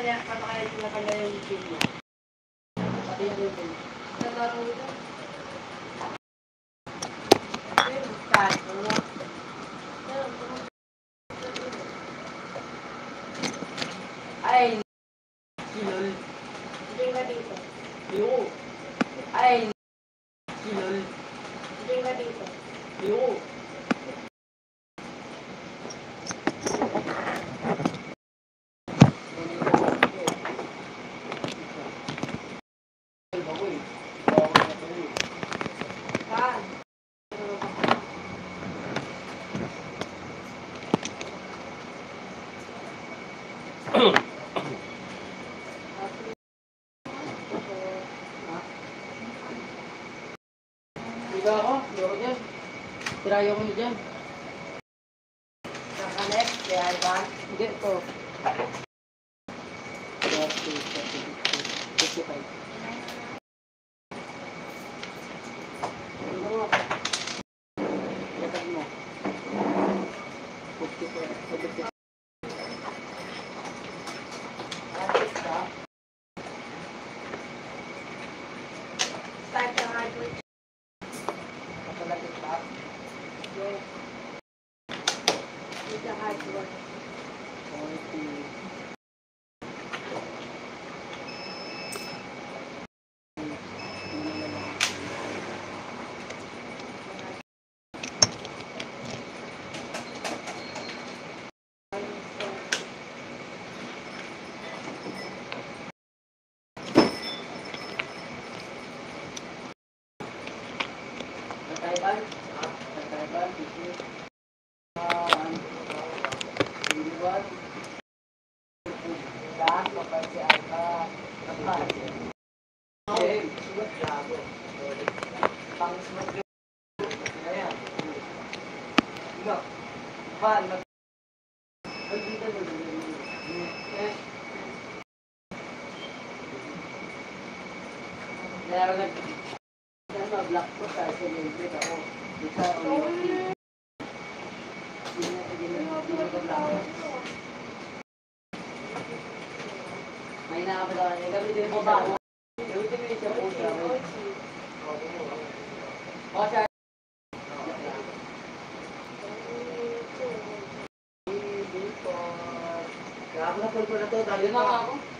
kaya, paano kaya yung nakala yung pin niya? Pati yung pin. Nagkaroon dito. Tirayo ko dyan. Nakanet? Kaya ba? Hindi, ito. 55. Meron na na-block ko sa sinilipid ako. Isa o May nakapagawa niya. Gabi din mo ba? Gawin din siya po siya. O siya. Grabe na pulpo na to. Dali na ako.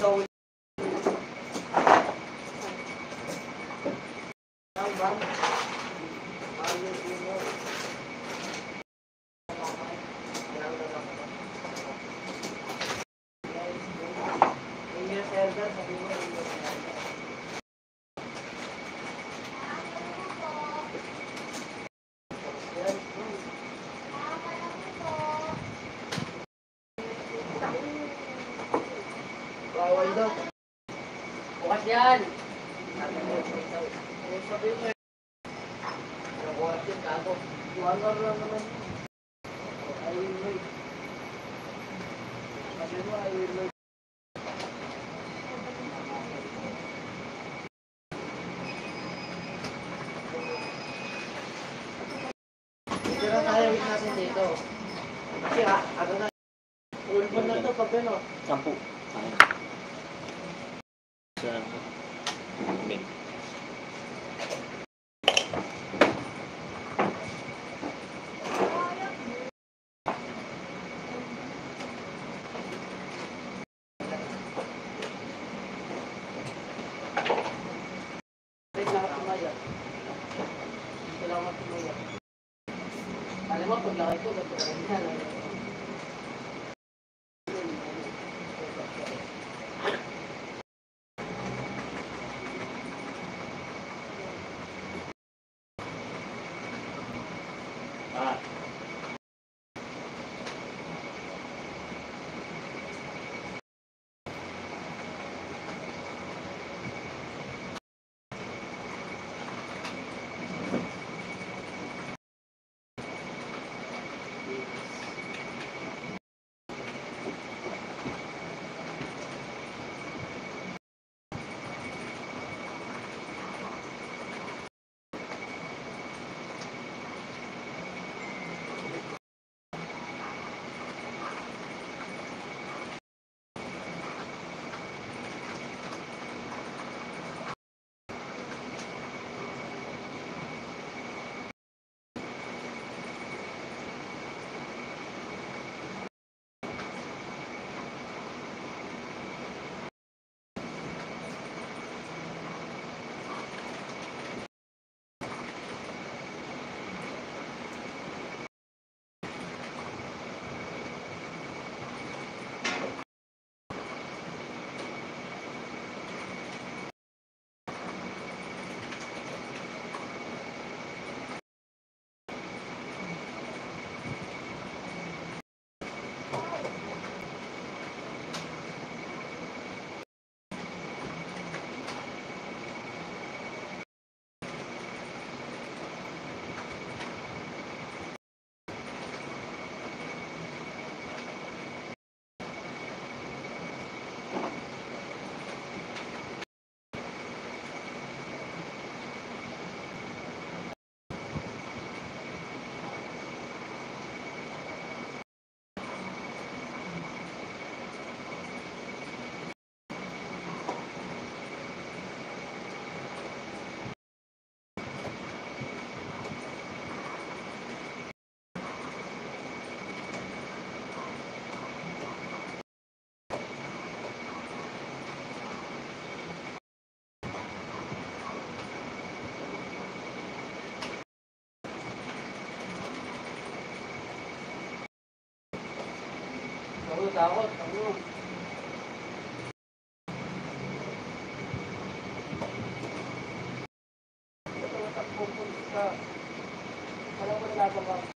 rồi. Daw. Bukas yan. Sabi mo, mo, bukas yan, kago. Hour lang naman. Will wait. Sabi mo, wait natin dito. Kasi ah, ano na, ulbon na to pag ano. Sampu. Sa Mất một lời. Takot, takot, takot.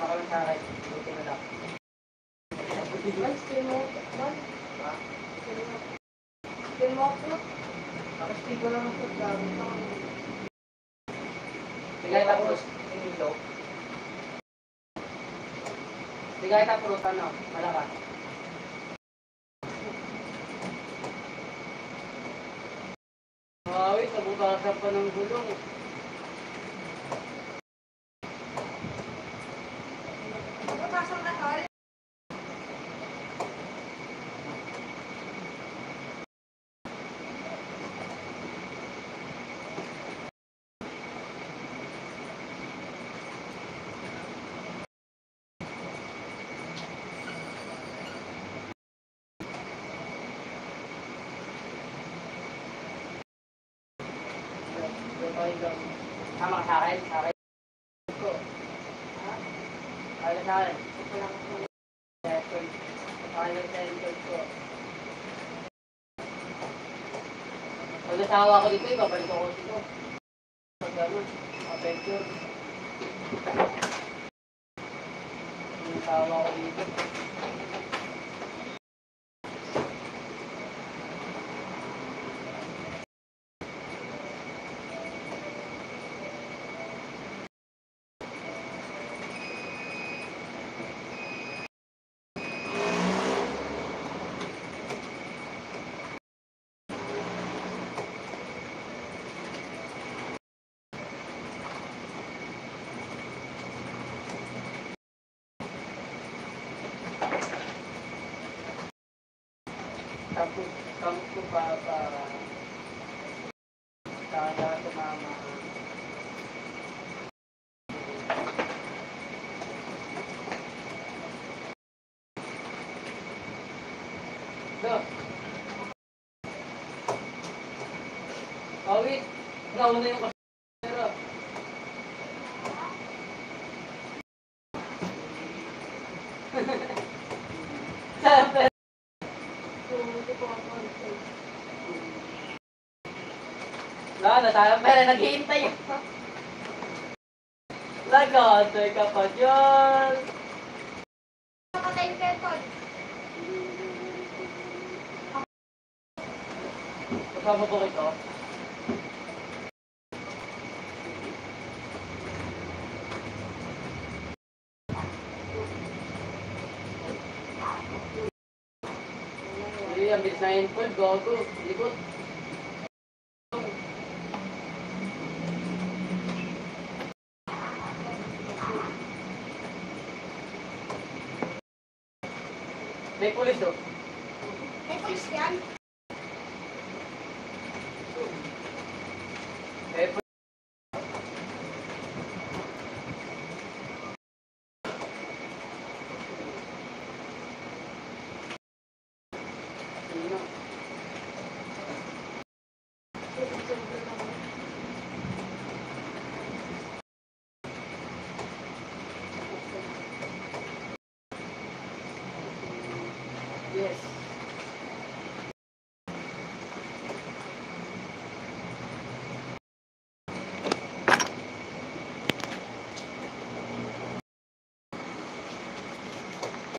Ka lang sa akin. Buti na lang. Man, spin mo. Ha? spin mo. Ako. Tapos di ko. Bigay tapos. Inindo. Bigay tapos. Ano? Malakas. Ay, kabutasan pa ng gulong. Papasok na tol. Tama ka sa akin, sa akin. Ko. Ha? Kaya sa akin. Wala ko po. Second. Kaya sa second ko. Pag nasawa ko dito, ibabalik ako dito. Pag gano'n, adventure. Pag nasawa ko dito. kampung kampung baba kaya tumama Look. Naghihintay. Nag-aantay ka pa dyan. Nakatayin kayo tol. Kasama ko ito. Ang bilis na input, gago. Likot. Vehículo listo. Vehículo